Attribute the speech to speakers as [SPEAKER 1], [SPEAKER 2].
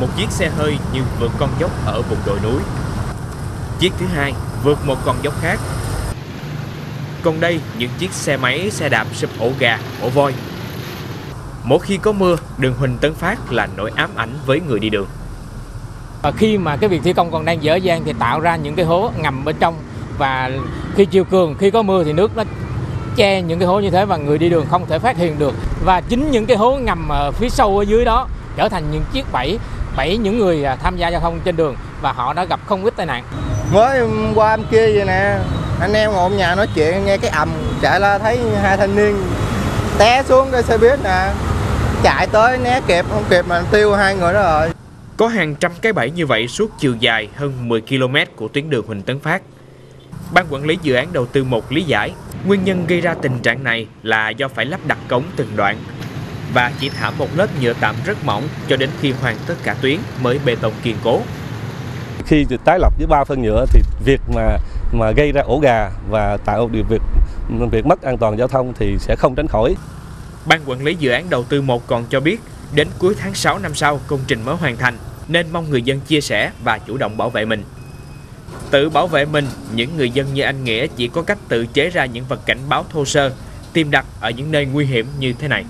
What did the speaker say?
[SPEAKER 1] một chiếc xe hơi như vượt con dốc ở vùng đồi núi. Chiếc thứ hai vượt một con dốc khác. Còn đây, những chiếc xe máy, xe đạp sụp ổ gà, ổ voi. Mỗi khi có mưa, đường Huỳnh Tấn Phát là nỗi ám ảnh với người đi đường.
[SPEAKER 2] Và khi mà cái việc thi công còn đang dở dang thì tạo ra những cái hố ngầm bên trong và khi chiều cường khi có mưa thì nước nó che những cái hố như thế và người đi đường không thể phát hiện được và chính những cái hố ngầm ở phía sâu ở dưới đó trở thành những chiếc bẫy bẫy những người à, tham gia giao thông trên đường và họ đã gặp không ít tai nạn.
[SPEAKER 3] Mới qua em kia vậy nè anh em ngồi nhà nói chuyện nghe cái ầm chạy ra thấy hai thanh niên té xuống cái xe buýt nè chạy tới né kịp không kịp mà tiêu hai người đó rồi.
[SPEAKER 1] Có hàng trăm cái bẫy như vậy suốt chiều dài hơn 10 km của tuyến đường Huỳnh Tấn Phát. Ban quản lý dự án đầu tư một lý giải, nguyên nhân gây ra tình trạng này là do phải lắp đặt cống từng đoạn và chỉ thả một lớp nhựa tạm rất mỏng cho đến khi hoàn tất cả tuyến mới bê tông kiên cố.
[SPEAKER 4] khi tái lập với ba phân nhựa thì việc mà mà gây ra ổ gà và tạo điều việc việc mất an toàn giao thông thì sẽ không tránh khỏi
[SPEAKER 1] Ban quản lý dự án đầu tư một còn cho biết, đến cuối tháng 6 năm sau công trình mới hoàn thành, nên mong người dân chia sẻ và chủ động bảo vệ mình. Tự bảo vệ mình, những người dân như anh Nghĩa chỉ có cách tự chế ra những vật cảnh báo thô sơ, tìm đặt ở những nơi nguy hiểm như thế này.